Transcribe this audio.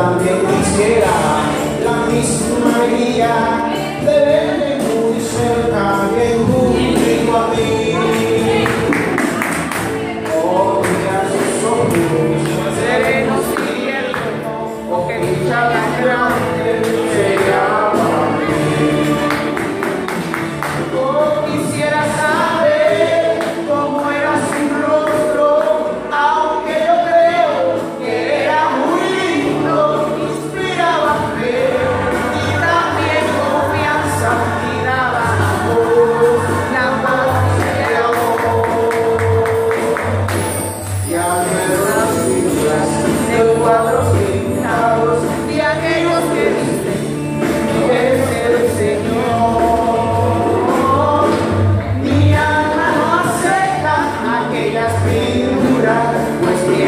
también quisiera la misma guía de muy cerca, bien junto a mí. aquellas pinturas, pues